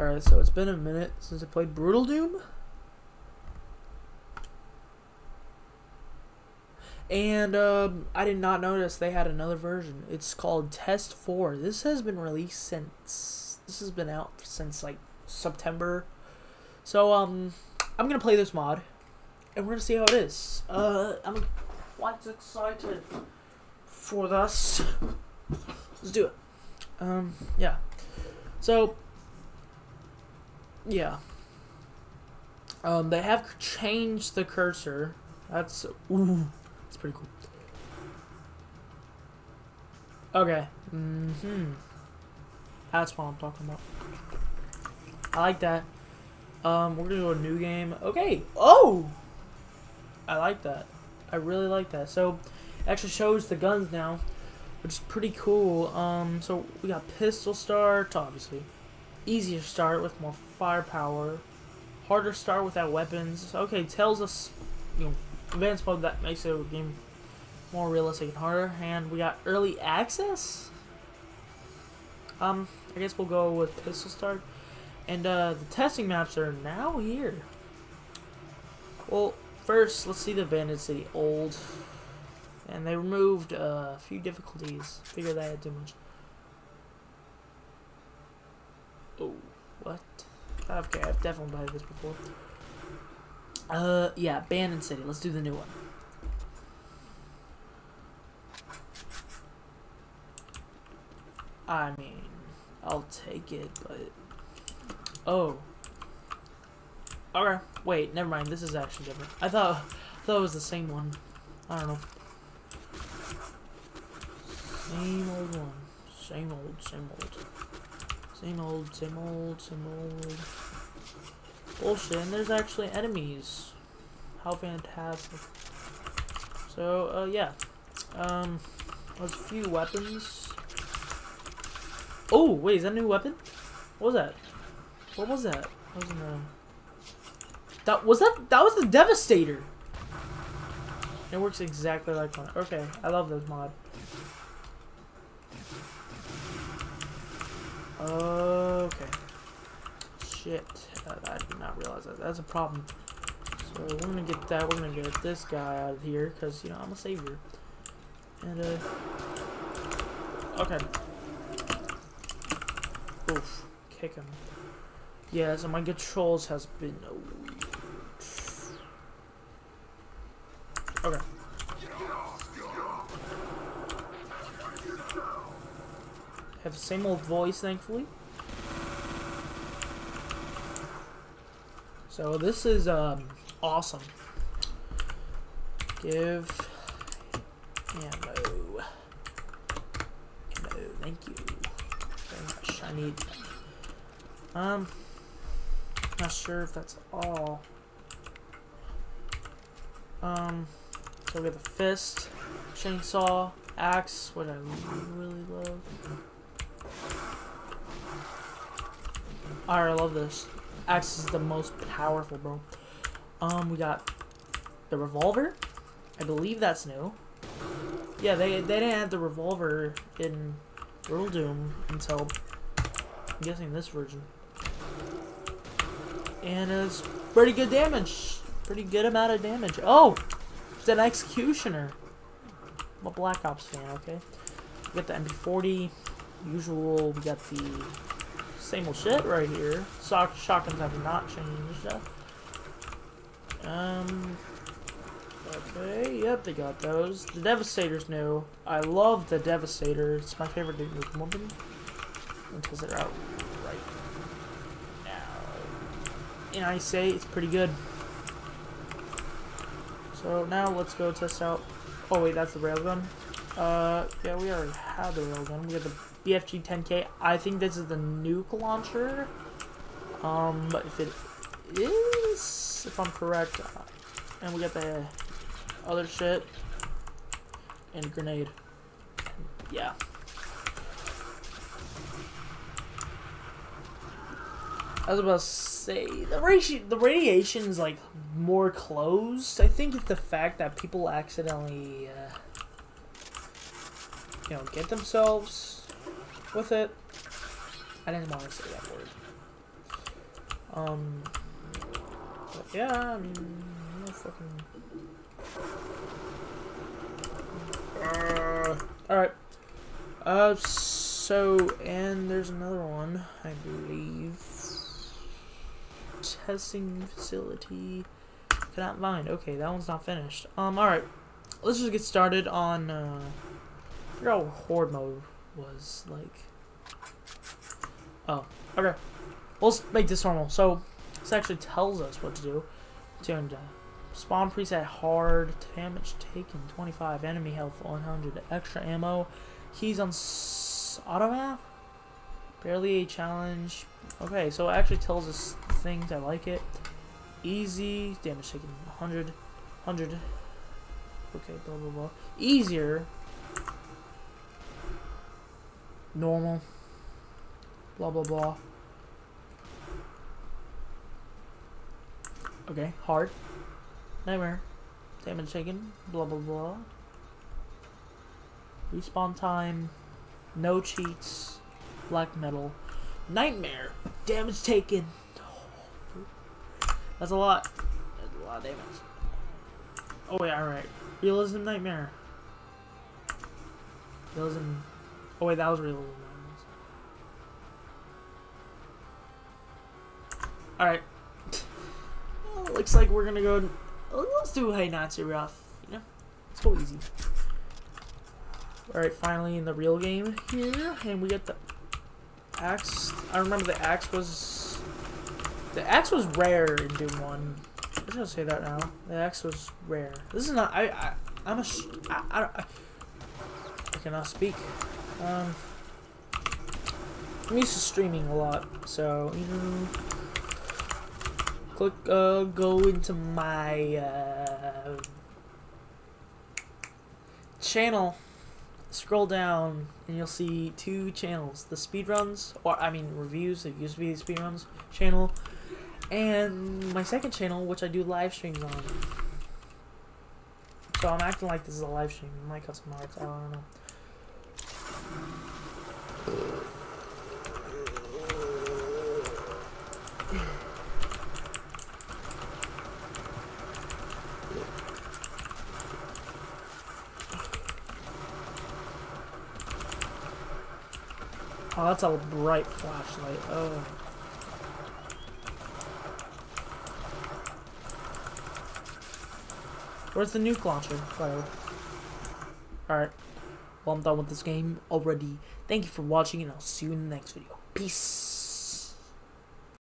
Alright, so it's been a minute since I played Brutal Doom. And um, I did not notice they had another version. It's called Test 4. This has been released since. This has been out since like September. So um, I'm gonna play this mod, and we're gonna see how it is. Uh, I'm quite excited for this. Let's do it. Um, yeah. So, yeah. Um, they have changed the cursor. That's ooh, it's pretty cool. Okay. Mm-hmm. That's what I'm talking about. I like that. Um, we're gonna go a new game. Okay. Oh! I like that. I really like that. So, actually shows the guns now, which is pretty cool. Um, so we got pistol start, obviously. Easier start with more firepower. Harder start without weapons. Okay, tells us, you know, advanced mode that makes the game more realistic and harder. And we got early access. Um, I guess we'll go with pistol start. And uh, the testing maps are now here. Well, first, let's see the Abandoned City Old. And they removed uh, a few difficulties. Figure that out too much. Oh, what? Okay, I've definitely played this before. Uh, yeah, Abandoned City. Let's do the new one. I mean, I'll take it, but... Oh. Okay, wait, never mind. This is actually different. I thought, I thought it was the same one. I don't know. Same old one. Same old, same old. Same old, same old, same old. Bullshit, and there's actually enemies. How fantastic. So, uh, yeah. Um, there's a few weapons. Oh, wait, is that a new weapon? What was that? What was that? That was the... That was that. That was the Devastator. It works exactly like one. Okay, I love this mod. Okay. Shit, uh, I did not realize that. That's a problem. So we're gonna get that. We're gonna get this guy out of here because you know I'm a savior. And uh. Okay. Oof. Kick him. Yeah, so my controls has been Okay. Have the same old voice, thankfully. So this is um awesome. Give ammo. Ammo, thank you very much. I need um not sure if that's all. Um, so we got the fist, chainsaw, axe, what I really love. I love this. Axe is the most powerful, bro. Um, we got the revolver. I believe that's new. Yeah, they they didn't have the revolver in Brutal Doom until I'm guessing this version and it's pretty good damage. Pretty good amount of damage. Oh, it's an executioner. I'm a Black Ops fan, okay? We got the MP40, usual. We got the same old shit right here. Sock shotguns have not changed. Um. Okay, yep, they got those. The Devastator's new. I love the Devastator. It's my favorite Duke weapon. Until they're out right now. and I say it's pretty good. So now let's go test out. Oh wait, that's the railgun. Uh, yeah, we already have the railgun. We have the BFG 10K. I think this is the nuke launcher. Um, but if it is, if I'm correct, uh, and we got the other shit and grenade. Yeah. I was about to say the radiation the radiation is like more closed. I think it's the fact that people accidentally uh, you know get themselves with it. I didn't want to say that word. Um, yeah, I mean, no fucking. Uh, Alright. Uh, so, and there's another one, I believe. Testing facility. Cannot find. Okay, that one's not finished. Um, alright. Let's just get started on, uh, forgot what horde mode was, like. Oh, okay. Let's make this normal. So, this actually tells us what to do. Tuned. Spawn preset hard. Damage taken 25. Enemy health 100. Extra ammo. Keys on auto map. Barely a challenge. Okay, so it actually tells us things. I like it. Easy. Damage taken 100. 100. Okay, blah blah blah. Easier. Normal. Blah blah blah. Okay, hard. Nightmare. Damage taken. Blah blah blah. Respawn time. No cheats. Black metal. Nightmare. Damage taken. That's a lot. That's a lot of damage. Oh wait, alright. Realism nightmare. Realism. Oh wait, that was really realism. Alright. Well, looks like we're gonna go. Let's do Hey not too rough. You know, let's go easy. Alright, finally in the real game here, and we get the axe. I remember the axe was the axe was rare in Doom One. I'm just gonna say that now. The axe was rare. This is not. I. I I'm a. I, I, I, I cannot speak. Um. I'm used to streaming a lot, so you know. Click uh go into my uh, channel. Scroll down and you'll see two channels. The speedruns or I mean reviews that used to be the speedruns channel. And my second channel which I do live streams on. So I'm acting like this is a live stream. My custom arts I don't know Oh, that's a bright flashlight. Oh. Where's the nuke launcher, Alright. Well, I'm done with this game already. Thank you for watching, and I'll see you in the next video. Peace.